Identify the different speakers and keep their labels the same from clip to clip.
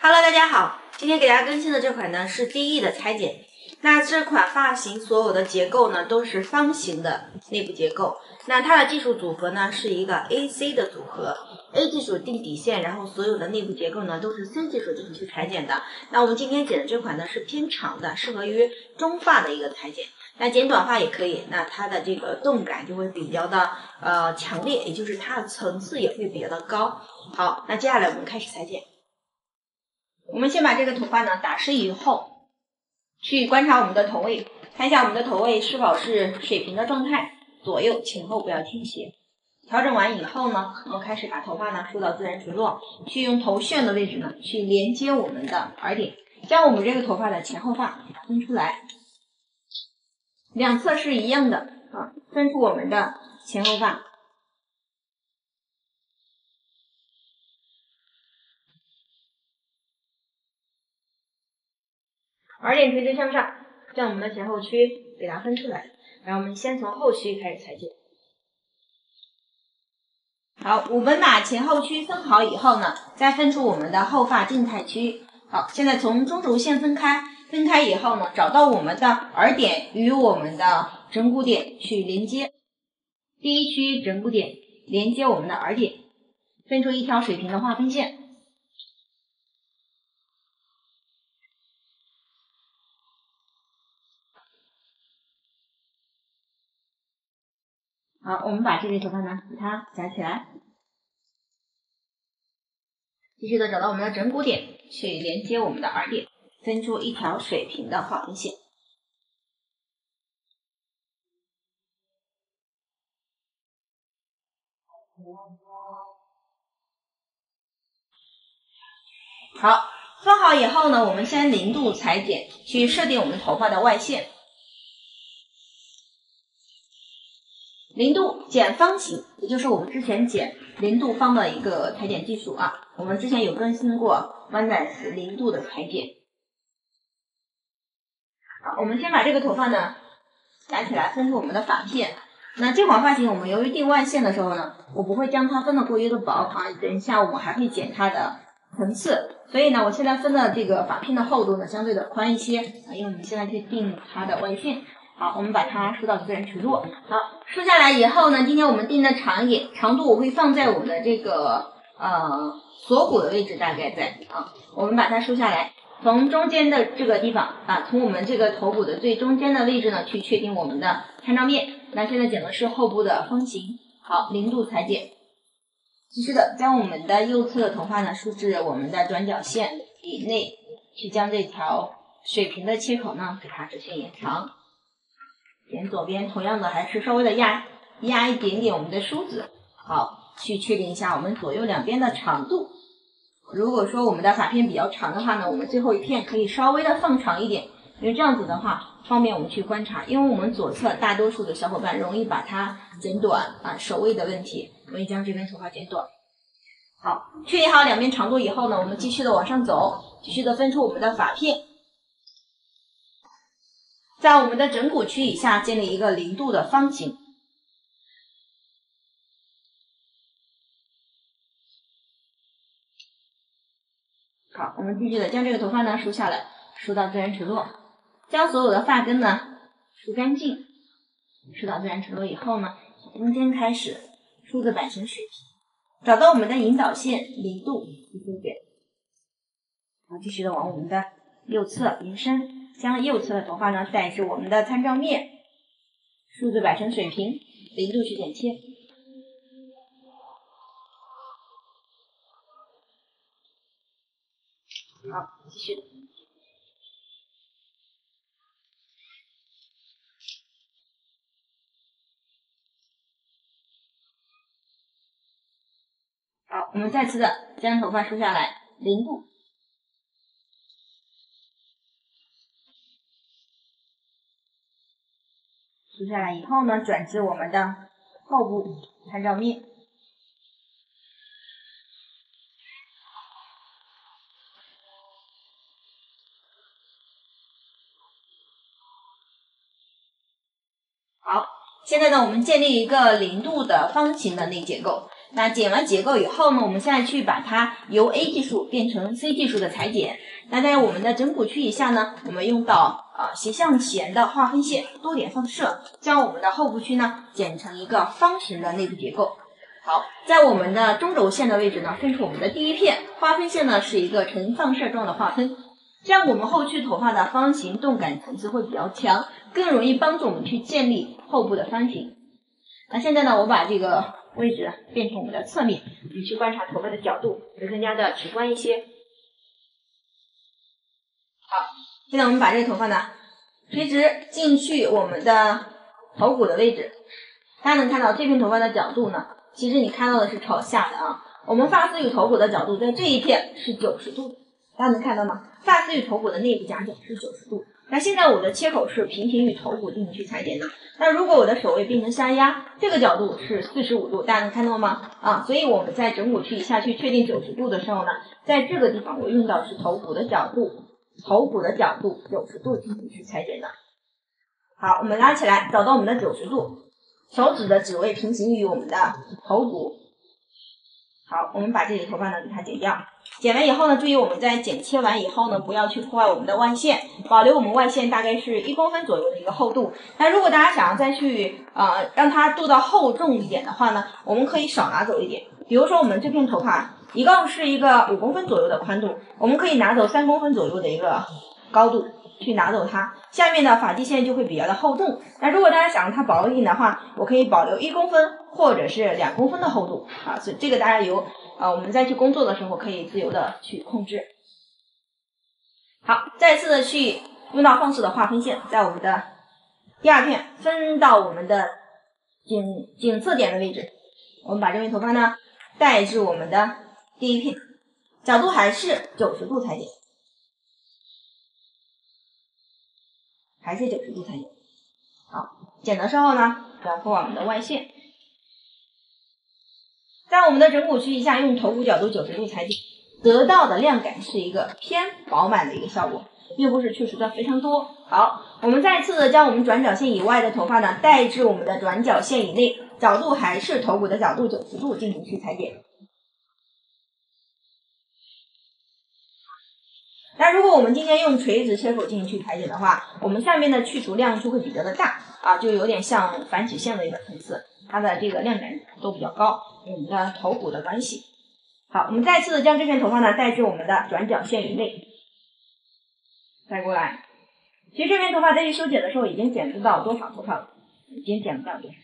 Speaker 1: Hello，大家好，今天给大家更新的这款呢是 DE 的裁剪。那这款发型所有的结构呢都是方形的内部结构。那它的技术组合呢是一个 AC 的组合，A 技术定底线，然后所有的内部结构呢都是 C 技术进行去裁剪的。那我们今天剪的这款呢是偏长的，适合于中发的一个裁剪。那剪短发也可以，那它的这个动感就会比较的呃强烈，也就是它的层次也会比较的高。好，那接下来我们开始裁剪。我们先把这个头发呢打湿以后。去观察我们的头位，看一下我们的头位是否是水平的状态，左右前后不要倾斜。调整完以后呢，我们开始把头发呢梳到自然垂落，去用头旋的位置呢去连接我们的耳顶，将我们这个头发的前后发分出来，两侧是一样的啊，分出我们的前后发。耳点垂直向上，将我们的前后区给它分出来。然后我们先从后区开始裁剪。好，我们把前后区分好以后呢，再分出我们的后发静态区。好，现在从中轴线分开，分开以后呢，找到我们的耳点与我们的枕骨点去连接。第一区枕骨点连接我们的耳点，分出一条水平的划分线。好，我们把这根头发呢，给它夹起来，继续的找到我们的枕骨点，去连接我们的耳点，分出一条水平的划分线。好，分好以后呢，我们先零度裁剪，去设定我们头发的外线。零度剪方形，也就是我们之前剪零度方的一个裁剪技术啊。我们之前有更新过弯带式零度的裁剪。好，我们先把这个头发呢夹起来，分出我们的发片。那这款发型我们由于定外线的时候呢，我不会将它分的过于的薄啊。等一下我们还会剪它的层次，所以呢，我现在分的这个发片的厚度呢相对的宽一些啊，因为我们现在去定它的外线。好，我们把它梳到自然垂落。好，梳下来以后呢，今天我们定的长一点，长度我会放在我们的这个呃锁骨的位置，大概在啊。我们把它梳下来，从中间的这个地方啊，从我们这个头骨的最中间的位置呢，去确定我们的参照面。那现在剪的是后部的方形。好，零度裁剪，继续的将我们的右侧的头发呢梳至我们的转角线以内，去将这条水平的切口呢给它直线延长。剪左边，同样的还是稍微的压压一点点我们的梳子，好，去确定一下我们左右两边的长度。如果说我们的发片比较长的话呢，我们最后一片可以稍微的放长一点，因为这样子的话方便我们去观察。因为我们左侧大多数的小伙伴容易把它剪短啊，手位的问题，容易将这根头发剪短。好，确定好两边长度以后呢，我们继续的往上走，继续的分出我们的发片。在我们的枕骨区以下建立一个零度的方形。好，我们继续的将这个头发呢梳下来，梳到自然垂落，将所有的发根呢梳干净，梳到自然垂落以后呢，从中间开始梳子摆成水平，找到我们的引导线零度一分点，好，继续的往我们的右侧延伸。将右侧的头发呢带至我们的参照面，梳子摆成水平，零度去剪切。好，继续。好，我们再次的将头发梳下来，零度。梳下来以后呢，转至我们的后部参照面。好，现在呢，我们建立一个零度的方形的内结构。那剪完结构以后呢，我们现在去把它由 A 技术变成 C 技术的裁剪。那在我们的枕骨区以下呢，我们用到啊斜向前的划分线多点放射，将我们的后部区呢剪成一个方形的内部结构。好，在我们的中轴线的位置呢，分出我们的第一片划分线呢是一个呈放射状的划分，这样我们后续头发的方形动感层次会比较强，更容易帮助我们去建立后部的方形。那现在呢，我把这个位置变成我们的侧面，你去观察头发的角度会更加的直观一些。好，现在我们把这个头发呢垂直进去我们的头骨的位置，大家能看到这片头发的角度呢，其实你看到的是朝下的啊。我们发丝与头骨的角度在这一片是九十度，大家能看到吗？发丝与头骨的内部夹角是九十度。那现在我的切口是平行于头骨进行去裁剪的。那如果我的手位变成下压，这个角度是四十五度，大家能看到吗？啊，所以我们在枕骨区以下去确定九十度的时候呢，在这个地方我用到是头骨的角度，头骨的角度九十度进行去裁剪的。好，我们拉起来，找到我们的九十度，手指的指位平行于我们的头骨。好，我们把这里头发呢给它剪掉。剪完以后呢，注意我们在剪切完以后呢，不要去破坏我们的外线，保留我们外线大概是一公分左右的一个厚度。那如果大家想要再去呃让它做到厚重一点的话呢，我们可以少拿走一点。比如说我们这片头发一共是一个五公分左右的宽度，我们可以拿走三公分左右的一个高度。去拿走它，下面的发际线就会比较的厚重。那如果大家想让它薄一点的话，我可以保留一公分或者是两公分的厚度啊。所以这个大家由啊我们再去工作的时候可以自由的去控制。好，再次的去用到放肆的划分线，在我们的第二片分到我们的颈颈侧点的位置，我们把这片头发呢带至我们的第一片，角度还是九十度裁剪。还是九十度裁剪。好，剪的时候呢，不要破我们的外线。在我们的枕骨区以下，用头骨角度九十度裁剪，得到的量感是一个偏饱满的一个效果，并不是去除的非常多。好，我们再次的将我们转角线以外的头发呢，带至我们的转角线以内，角度还是头骨的角度九十度进行去裁剪。那如果我们今天用垂直切口进行去裁剪的话，我们下面的去除量就会比较的大啊，就有点像反曲线的一个层次，它的这个量感都比较高，我们的头骨的关系。好，我们再次的将这片头发呢带至我们的转角线以内，再过来。其实这片头发在去修剪的时候已经剪不到多少头发了，已经剪不到多少。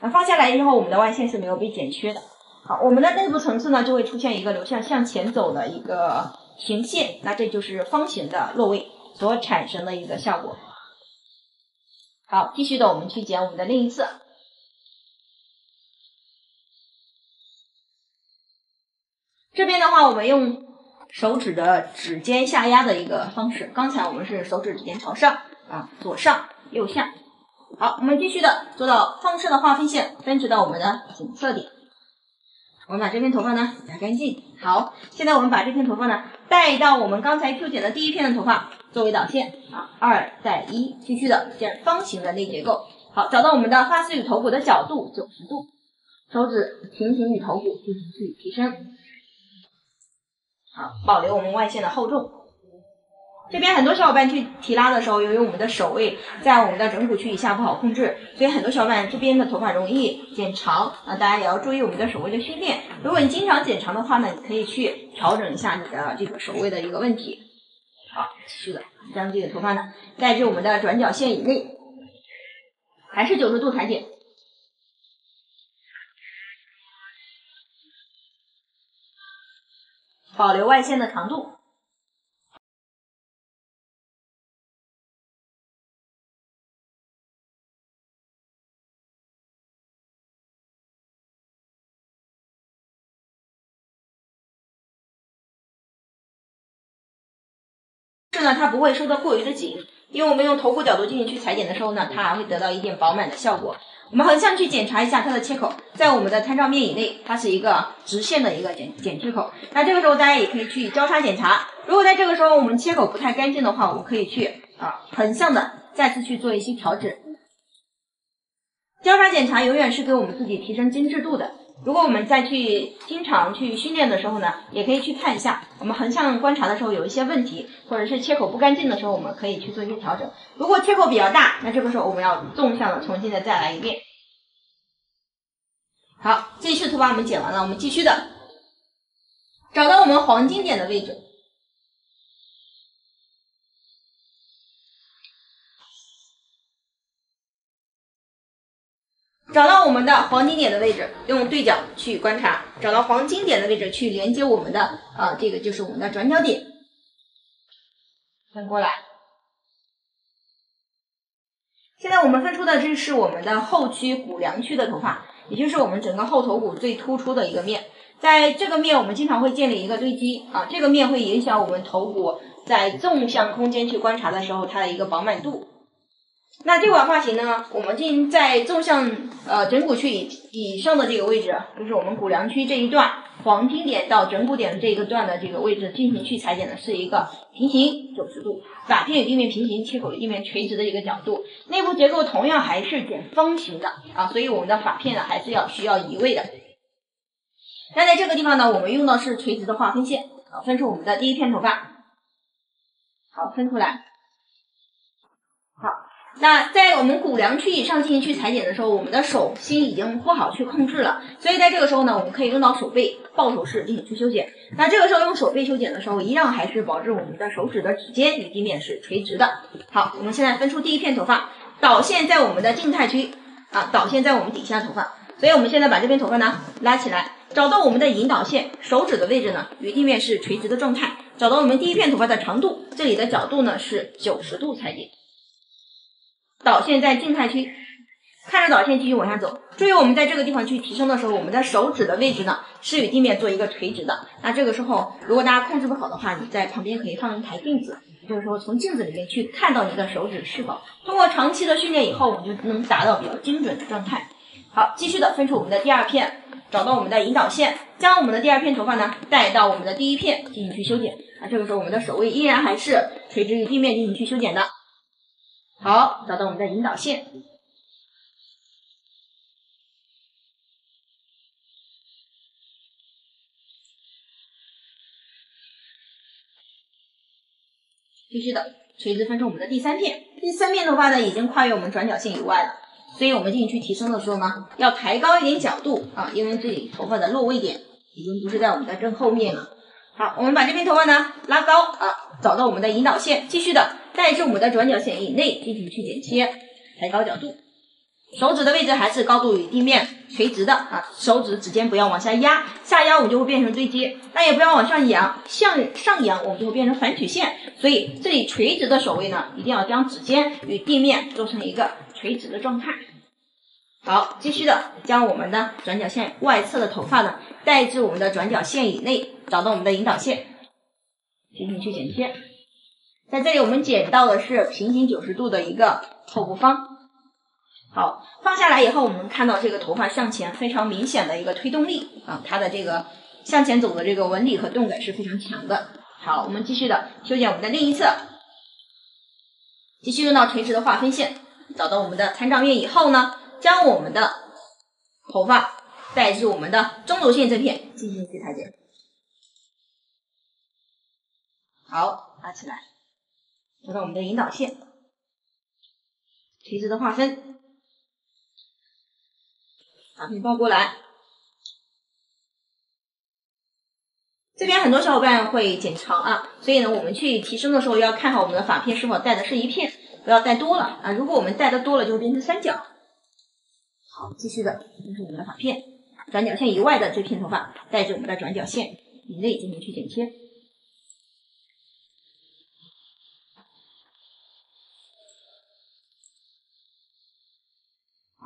Speaker 1: 那放下来以后，我们的外线是没有被剪缺的。好，我们的内部层次呢就会出现一个流向向前走的一个。平线，那这就是方形的落位所产生的一个效果。好，继续的我们去剪我们的另一侧。这边的话，我们用手指的指尖下压的一个方式。刚才我们是手指指尖朝上啊，左上右下。好，我们继续的做到放射的划分线分值到我们的颈侧点。我们把这片头发呢夹干净。好，现在我们把这片头发呢带到我们刚才 Q 剪的第一片的头发作为导线啊，二带一，继续的剪方形的内结构。好，找到我们的发丝与头骨的角度九十度，手指平行与头骨进行去提升。好，保留我们外线的厚重。这边很多小伙伴去提拉的时候，由于我们的手位在我们的枕骨区以下不好控制，所以很多小伙伴这边的头发容易剪长啊，大家也要注意我们的手位的训练。如果你经常剪长的话呢，你可以去调整一下你的这个手位的一个问题。好，继续的将这个头发呢带至我们的转角线以内，还是九十度裁剪，保留外线的长度。是呢，它不会收的过于的紧，因为我们用头骨角度进行去裁剪的时候呢，它还会得到一点饱满的效果。我们横向去检查一下它的切口，在我们的参照面以内，它是一个直线的一个剪剪切口。那这个时候大家也可以去交叉检查，如果在这个时候我们切口不太干净的话，我们可以去啊横向的再次去做一些调整。交叉检查永远是给我们自己提升精致度的。如果我们再去经常去训练的时候呢，也可以去看一下，我们横向观察的时候有一些问题，或者是切口不干净的时候，我们可以去做一些调整。如果切口比较大，那这个时候我们要纵向的重新的再来一遍。好，这一次头发我们剪完了，我们继续的找到我们黄金点的位置。找到我们的黄金点的位置，用对角去观察，找到黄金点的位置去连接我们的啊，这个就是我们的转角点，分过来。现在我们分出的这是我们的后区骨梁区的头发，也就是我们整个后头骨最突出的一个面。在这个面，我们经常会建立一个堆积啊，这个面会影响我们头骨在纵向空间去观察的时候它的一个饱满度。那这款发型呢，我们进行在纵向呃枕骨区以以上的这个位置，就是我们骨梁区这一段黄金点到枕骨点的这个段的这个位置进行去裁剪的是一个平行九十度，发片与地面平行，切口与地面垂直的一个角度。内部结构同样还是剪方形的啊，所以我们的发片呢还是要需要移位的。那在这个地方呢，我们用的是垂直的划分线啊，分出我们的第一片头发，好分出来，那在我们骨梁区以上进行去裁剪的时候，我们的手心已经不好去控制了，所以在这个时候呢，我们可以用到手背抱手式进行去修剪。那这个时候用手背修剪的时候，一样还是保证我们的手指的指尖与地面是垂直的。好，我们现在分出第一片头发，导线在我们的静态区啊，导线在我们底下头发，所以我们现在把这片头发呢拉起来，找到我们的引导线，手指的位置呢与地面是垂直的状态，找到我们第一片头发的长度，这里的角度呢是九十度裁剪。导线在静态区，看着导线继续往下走。注意，我们在这个地方去提升的时候，我们的手指的位置呢是与地面做一个垂直的。那这个时候，如果大家控制不好的话，你在旁边可以放一台镜子，这个时候从镜子里面去看到你的手指是否通过长期的训练以后，我们就能达到比较精准的状态。好，继续的分出我们的第二片，找到我们的引导线，将我们的第二片头发呢带到我们的第一片进行去修剪。那这个时候，我们的手位依然还是垂直于地面进行去修剪的。好，找到我们的引导线，继续的垂直分成我们的第三片。第三片头发呢，已经跨越我们转角线以外了，所以我们进行去提升的时候呢，要抬高一点角度啊，因为这里头发的落位点已经不是在我们的正后面了。好，我们把这片头发呢拉高啊，找到我们的引导线，继续的。带至我们的转角线以内进行去剪切，抬高角度，手指的位置还是高度与地面垂直的啊，手指指尖不要往下压，下压我们就会变成堆积，那也不要往上扬，向上扬我们就会变成反曲线，所以这里垂直的手位呢，一定要将指尖与地面做成一个垂直的状态。好，继续的将我们的转角线外侧的头发呢带至我们的转角线以内，找到我们的引导线，进行去剪切。在这里，我们剪到的是平行九十度的一个后部方。好，放下来以后，我们看到这个头发向前非常明显的一个推动力啊，它的这个向前走的这个纹理和动感是非常强的。好，我们继续的修剪我们的另一侧，继续用到垂直的划分线，找到我们的参照面以后呢，将我们的头发带至我们的中轴线这片进行去裁剪。好，拉起来。找到我们的引导线，垂直的划分，发片抱过来。这边很多小伙伴会剪长啊，所以呢，我们去提升的时候要看好我们的发片是否带的是一片，不要带多了啊。如果我们带的多了，就会变成三角。好，继续的，这是我们的发片，转角线以外的这片头发，带着我们的转角线以内进行去剪切。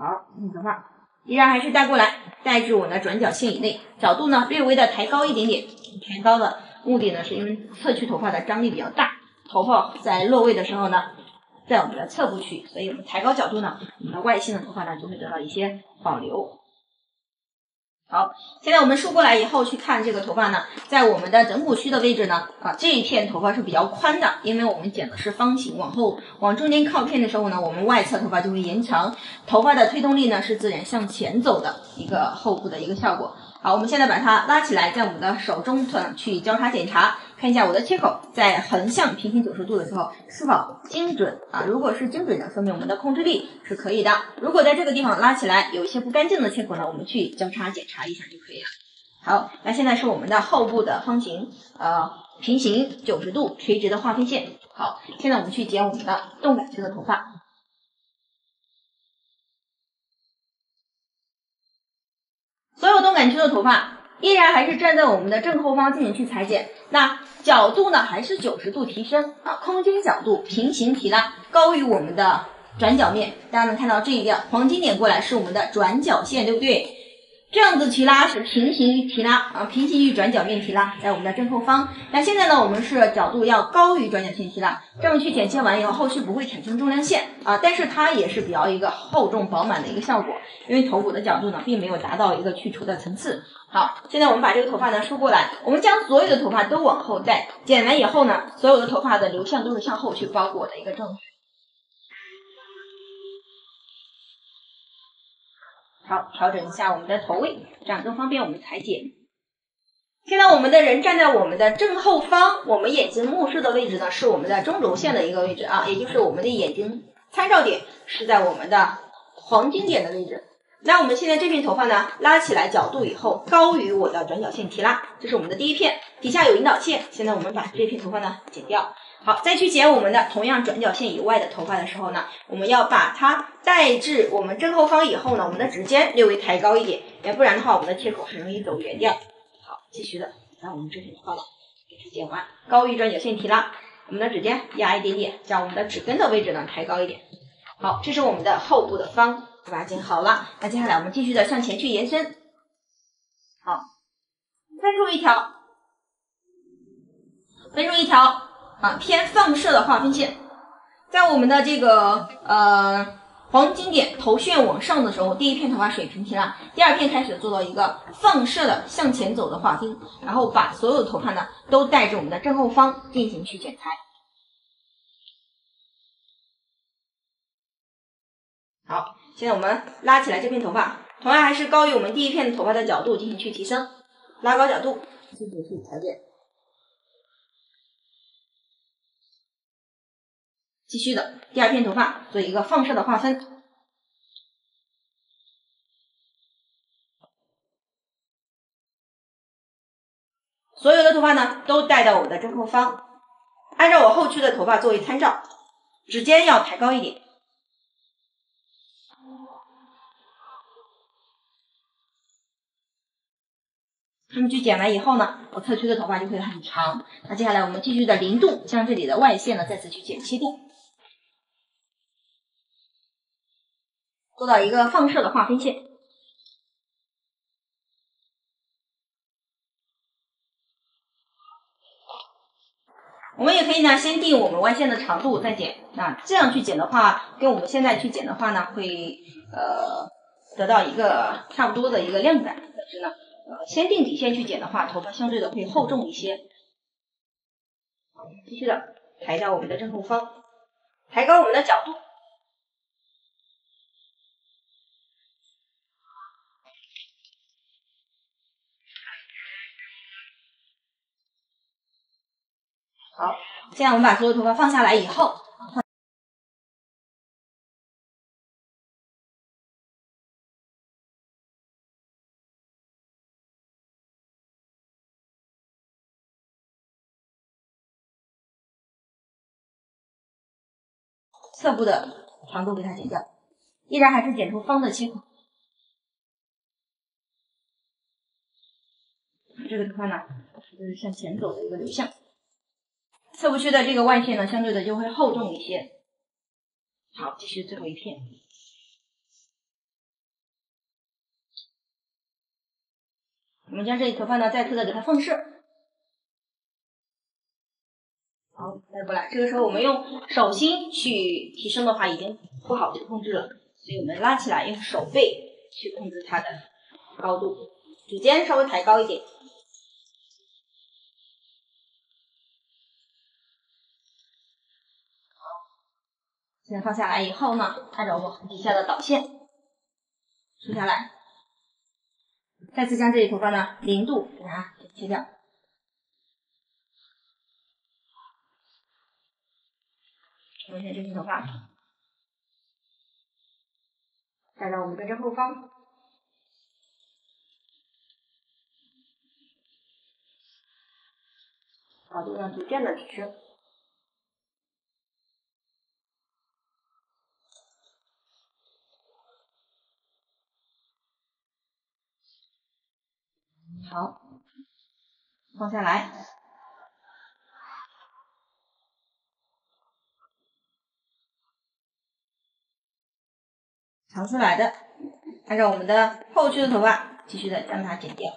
Speaker 1: 好，你的发依然还是带过来，带至我的转角线以内，角度呢略微的抬高一点点。抬高的目的呢，是因为侧区头发的张力比较大，头发在落位的时候呢，在我们的侧部区，所以我们抬高角度呢，我们的外线的头发呢就会得到一些保留。好，现在我们梳过来以后去看这个头发呢，在我们的枕骨区的位置呢，啊这一片头发是比较宽的，因为我们剪的是方形，往后往中间靠片的时候呢，我们外侧头发就会延长，头发的推动力呢是自然向前走的一个后部的一个效果。好，我们现在把它拉起来，在我们的手中去交叉检查，看一下我的切口在横向平行九十度的时候是否精准啊？如果是精准的，说明我们的控制力是可以的。如果在这个地方拉起来有一些不干净的切口呢，我们去交叉检查一下就可以了。好，那现在是我们的后部的方形，呃，平行九十度垂直的划分线。好，现在我们去剪我们的动感区的头发。所有动感区的头发依然还是站在我们的正后方进行去裁剪，那角度呢还是九十度提升啊，空间角度平行提拉，高于我们的转角面。大家能看到这一个黄金点过来是我们的转角线，对不对？这样子提拉是平行于提拉啊，平行于转角面提拉，在我们的正后方。那现在呢，我们是角度要高于转角线提拉，这样去剪切完以后，后续不会产生重量线啊，但是它也是比较一个厚重饱满的一个效果，因为头骨的角度呢，并没有达到一个去除的层次。好，现在我们把这个头发呢梳过来，我们将所有的头发都往后带，剪完以后呢，所有的头发的流向都是向后去包裹的一个状态。好，调整一下我们的头位，这样更方便我们裁剪。现在我们的人站在我们的正后方，我们眼睛目视的位置呢是我们的中轴线的一个位置啊，也就是我们的眼睛参照点是在我们的黄金点的位置。那我们现在这片头发呢拉起来角度以后高于我的转角线提拉，这是我们的第一片，底下有引导线。现在我们把这片头发呢剪掉。好，再去剪我们的同样转角线以外的头发的时候呢，我们要把它带至我们正后方以后呢，我们的指尖略微抬高一点，要不然的话，我们的切口很容易走圆掉。好，继续的，把我们这片头发给它剪完，高于转角线提拉，我们的指尖压一点点，将我们的指根的位置呢抬高一点。好，这是我们的后部的方，把它剪好了。那接下来我们继续的向前去延伸。好，分出一条，分出一条。啊，偏放射的划分线，在我们的这个呃黄金点头旋往上的时候，第一片头发水平提拉，第二片开始做到一个放射的向前走的划分，然后把所有的头发呢都带着我们的正后方进行去剪裁。好，现在我们拉起来这片头发，同样还是高于我们第一片头发的角度进行去提升，拉高角度进行去裁剪。继续的第二片头发做一个放射的划分，所有的头发呢都带到我的正后方，按照我后区的头发作为参照，指尖要抬高一点。他们去剪完以后呢，我侧区的头发就会很长。那接下来我们继续的零度将这里的外线呢再次去剪切掉。做到一个放射的划分线，我们也可以呢，先定我们外线的长度再剪。那这样去剪的话，跟我们现在去剪的话呢，会呃得到一个差不多的一个量感。但是呢，呃，先定底线去剪的话，头发相对的会厚重一些。好继续的抬到我们的正后方，抬高我们的角度。好，现在我们把所有头发放下来以后，侧部的长度给它剪掉，依然还是剪出方的切口。这个头发呢，就是向前走的一个流向。侧部区的这个外线呢，相对的就会厚重一些。好，继续最后一片。我们将这里头发呢，再次的给它放射。好，带过来。这个时候我们用手心去提升的话，已经不好去控制了，所以我们拉起来，用手背去控制它的高度。指尖稍微抬高一点。现在放下来以后呢，按照我底下的导线梳下来，再次将这一头发呢零度给它切掉。首先这些头发，带到我们的正后方，高度呢逐渐的提升。好，放下来，长出来的，按照我们的后区的头发，继续的将它剪掉。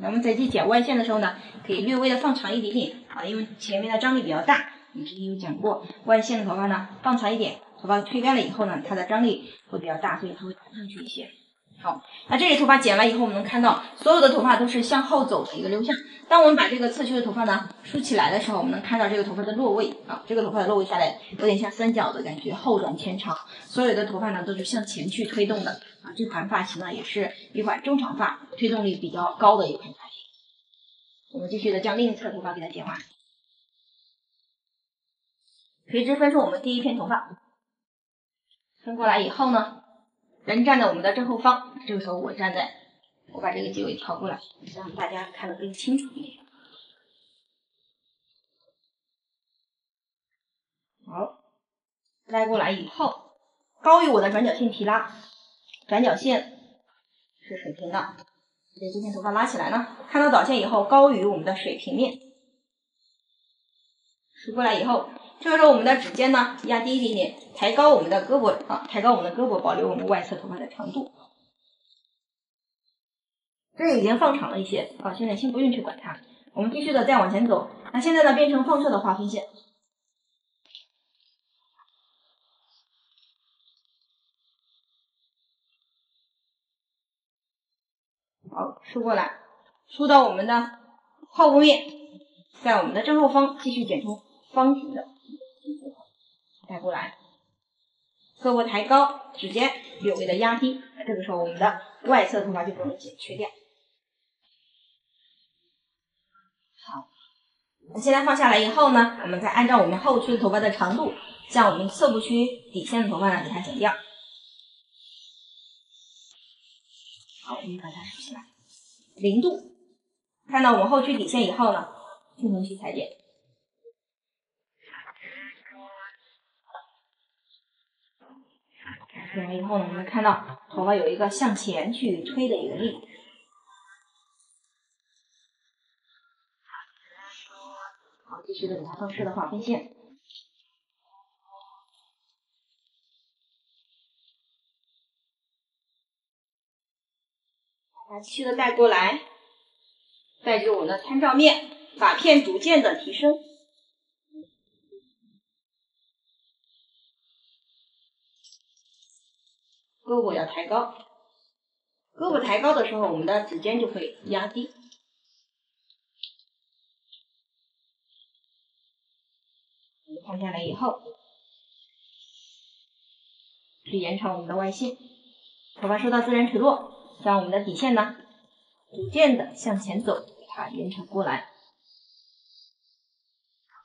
Speaker 1: 咱们在去剪外线的时候呢，可以略微的放长一点点啊，因为前面的张力比较大。我们之前有讲过，外线的头发呢放长一点，头发吹干了以后呢，它的张力会比较大，所以它会弹上去一些。好，那这里头发剪了以后，我们能看到所有的头发都是向后走的一个流向。当我们把这个侧区的头发呢梳起来的时候，我们能看到这个头发的落位啊，这个头发的落位下来有点像三角的感觉，后转前长。所有的头发呢都是向前去推动的啊。这款发型呢也是一款中长发，推动力比较高的一款发型。我们继续的将另一侧头发给它剪完，垂直分出我们第一片头发，分过来以后呢。人站在我们的正后方，这个时候我站在，我把这个机位调过来，让大家看得更清楚一点。好，拉过来以后，高于我的转角线提拉，转角线是水平的，把这片头发拉起来呢，看到导线以后高于我们的水平面，梳过来以后。这个时候，我们的指尖呢压低一点点，抬高我们的胳膊啊，抬高我们的胳膊，保留我们外侧头发的长度。这已经放长了一些啊，现在先不用去管它，我们继续的再往前走。那现在呢，变成放射的划分线。好，梳过来，梳到我们的后部面，在我们的正后方继续剪出方形的。带过来，胳膊抬高，指尖略微的压低，这个时候我们的外侧头发就不能剪去掉。好，那现在放下来以后呢，我们再按照我们后区的头发的长度，将我们侧部区底线的头发呢给它剪掉。好，我们把它梳起来，零度，看到我们后区底线以后呢，进行去裁剪。剪完以后呢，我们看到头发有一个向前去推的一个力。好，继续的给它放射的划分线。把它继续的带过来，带着我们的参照面，发片逐渐的提升。胳膊要抬高，胳膊抬高的时候，我们的指尖就会压低。放下来以后，去延长我们的外线，头发收到自然垂落，将我们的底线呢，逐渐的向前走，给它延长过来。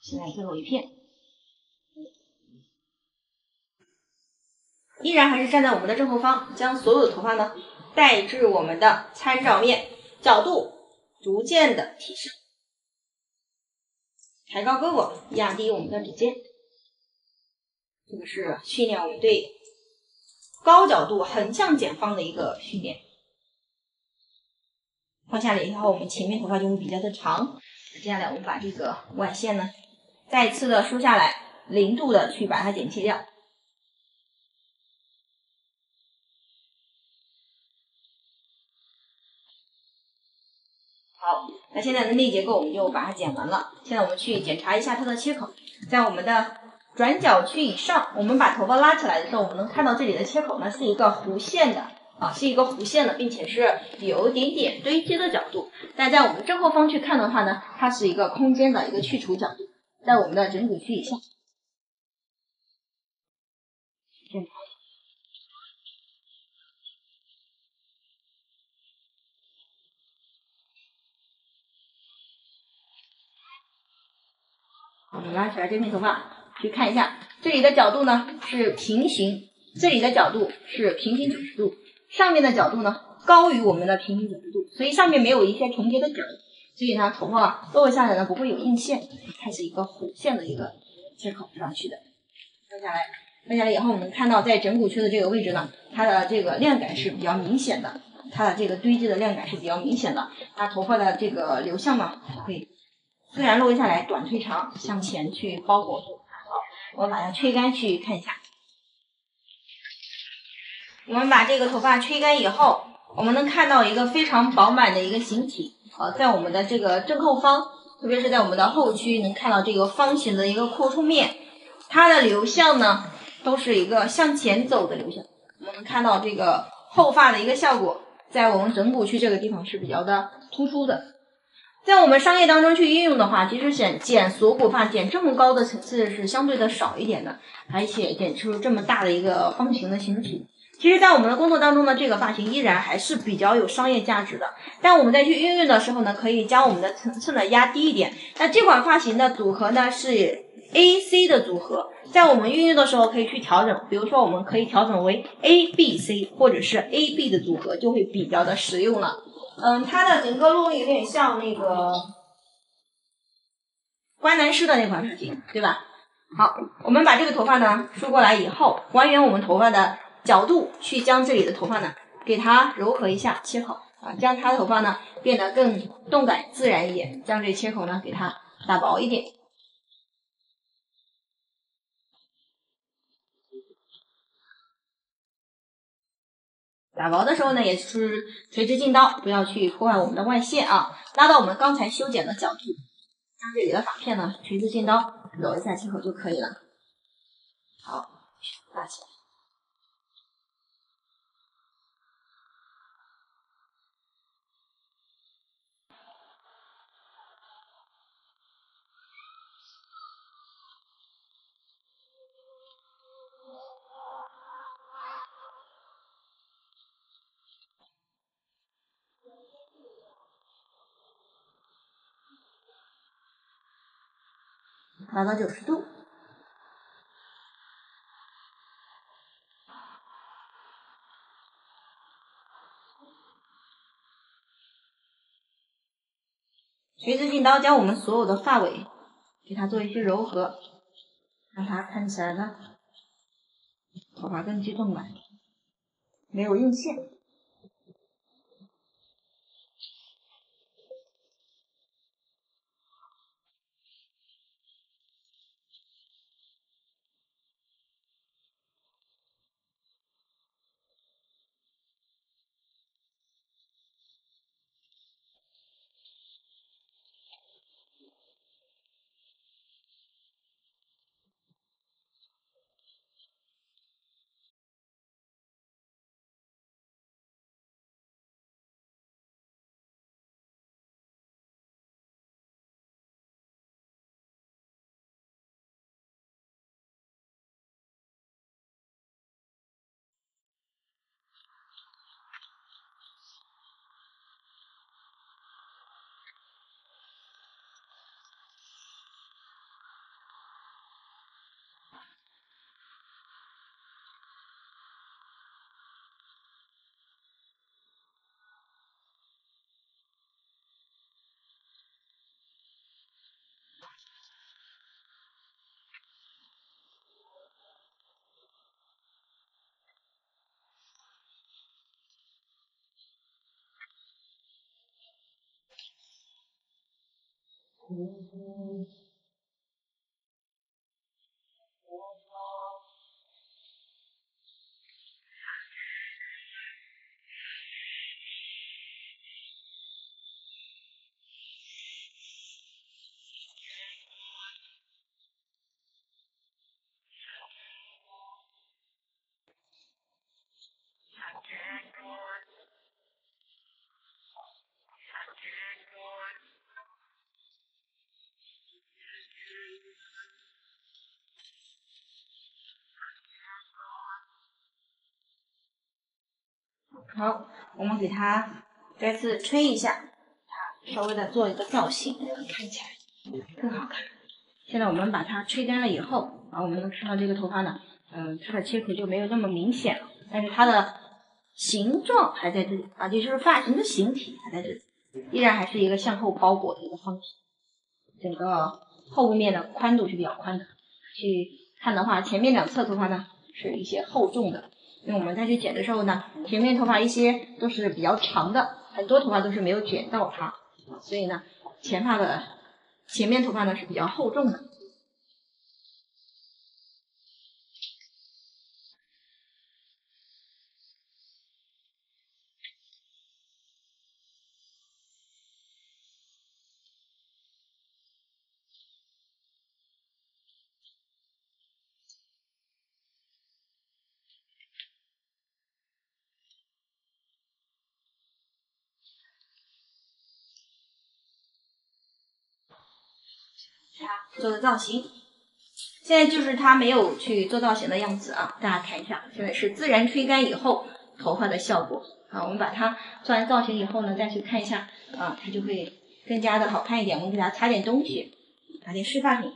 Speaker 1: 现在最后一片。依然还是站在我们的正后方，将所有的头发呢带至我们的参照面，角度逐渐的提升，抬高胳膊，压低我们的指尖，这个是训练我们对高角度横向剪方的一个训练。放下来以后，我们前面头发就会比较的长。接下来我们把这个外线呢再次的梳下来，零度的去把它剪切掉。好，那现在的内结构我们就把它剪完了。现在我们去检查一下它的切口，在我们的转角区以上，我们把头发拉起来的时候，我们能看到这里的切口呢是一个弧线的啊，是一个弧线的，并且是有一点点堆积的角度。但在我们正后方去看的话呢，它是一个空间的一个去除角度，在我们的枕骨区以下。我们拉起来这片头发，去看一下，这里的角度呢是平行，这里的角度是平行九十度，上面的角度呢高于我们的平行九十度，所以上面没有一些重叠的角，所以呢头发落下来呢不会有硬线，它是一个弧线的一个切口上去的。分下来，分下来以后，我们看到在枕骨区的这个位置呢，它的这个量感是比较明显的，它的这个堆积的量感是比较明显的，它头发的这个流向呢会。自然落下来，短推长，向前去包裹住。好，我们把它吹干去看一下。我们把这个头发吹干以后，我们能看到一个非常饱满的一个形体。呃，在我们的这个正后方，特别是在我们的后区，能看到这个方形的一个扩充面，它的流向呢，都是一个向前走的流向。我们能看到这个后发的一个效果，在我们枕骨区这个地方是比较的突出的。在我们商业当中去运用的话，其实剪剪锁骨发剪这么高的层次是相对的少一点的，而且剪出这么大的一个方形的形体，其实，在我们的工作当中呢，这个发型依然还是比较有商业价值的。但我们在去运用的时候呢，可以将我们的层次呢压低一点。那这款发型的组合呢是 A C 的组合，在我们运用的时候可以去调整，比如说我们可以调整为 A B C 或者是 A B 的组合，就会比较的实用了。嗯，它的整个路有点像那个关南师的那款发型，对吧？好，我们把这个头发呢梳过来以后，还原我们头发的角度，去将这里的头发呢给它柔和一下，切口啊，将它头发呢变得更动感自然一点，将这切口呢给它打薄一点。打薄的时候呢，也是垂直进刀，不要去破坏我们的外线啊。拉到我们刚才修剪的角度，将这里的发片呢垂直进刀，揉一下切口就可以了。好，拉起来。拉到九十度，垂直进刀将我们所有的发尾给它做一些柔和，让它看起来呢头发更具动感，没有硬线。Christmas. 好，我们给它再次吹一下，它稍微的做一个造型，看起来更好看。现在我们把它吹干了以后，啊，我们能看到这个头发呢，嗯，它的切口就没有那么明显了，但是它的形状还在这里，啊，就是发型的形体还在这里，依然还是一个向后包裹的一个方式。整个后面的宽度是比较宽的。去看的话，前面两侧头发呢是一些厚重的，因为我们再去剪的时候呢，前面头发一些都是比较长的，很多头发都是没有剪到它，所以呢，前发的前面头发呢是比较厚重的。做的造型，现在就是他没有去做造型的样子啊，大家看一下，现在是自然吹干以后头发的效果啊。我们把它做完造型以后呢，再去看一下啊，它就会更加的好看一点。我们给它擦点东西，擦点湿发品。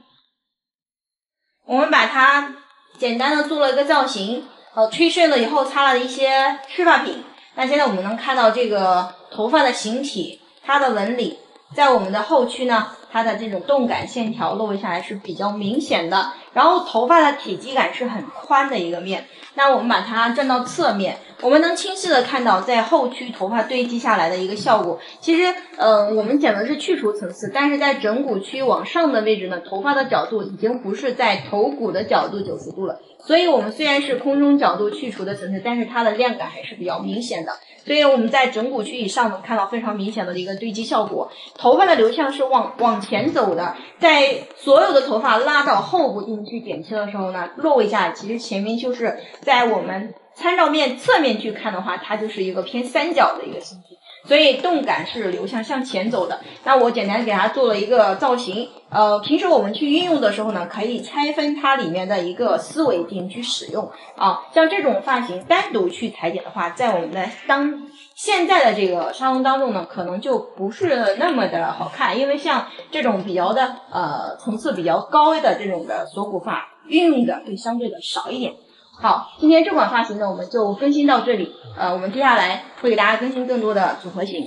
Speaker 1: 我们把它简单的做了一个造型，呃，吹顺了以后擦了一些湿发品。那现在我们能看到这个头发的形体，它的纹理，在我们的后区呢。它的这种动感线条落下来是比较明显的，然后头发的体积感是很宽的一个面。那我们把它转到侧面，我们能清晰的看到在后区头发堆积下来的一个效果。其实，呃，我们讲的是去除层次，但是在枕骨区往上的位置呢，头发的角度已经不是在头骨的角度九十度了。所以，我们虽然是空中角度去除的层次，但是它的亮感还是比较明显的。所以我们在枕骨区以上能看到非常明显的一个堆积效果。头发的流向是往往前走的，在所有的头发拉到后部进行去剪切的时候呢，落位下，其实前面就是在我们参照面侧面去看的话，它就是一个偏三角的一个形体。所以动感是流向向前走的。那我简单给它做了一个造型。呃，平时我们去运用的时候呢，可以拆分它里面的一个思维进行去使用啊。像这种发型单独去裁剪的话，在我们的当现在的这个沙龙当中呢，可能就不是那么的好看。因为像这种比较的呃层次比较高的这种的锁骨发，运用的会相对的少一点。好，今天这款发型呢，我们就更新到这里。呃，我们接下来会给大家更新更多的组合型。